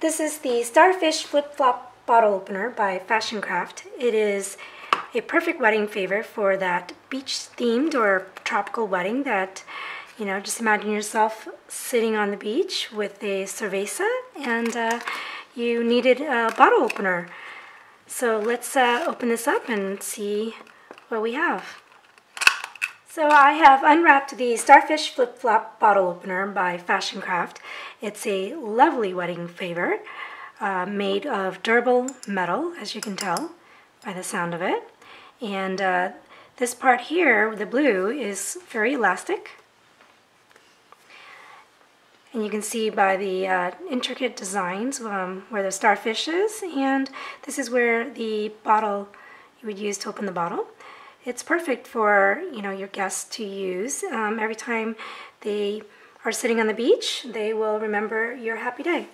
This is the Starfish Flip Flop Bottle Opener by Fashioncraft. It is a perfect wedding favor for that beach themed or tropical wedding that, you know, just imagine yourself sitting on the beach with a cerveza and uh, you needed a bottle opener. So let's uh, open this up and see what we have. So I have unwrapped the Starfish Flip Flop Bottle Opener by Fashioncraft. It's a lovely wedding favor uh, made of durable metal, as you can tell by the sound of it. And uh, this part here, the blue, is very elastic. And you can see by the uh, intricate designs um, where the starfish is. And this is where the bottle, you would use to open the bottle. It's perfect for you know your guests to use um, every time they are sitting on the beach. They will remember your happy day.